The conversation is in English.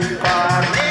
Yeah.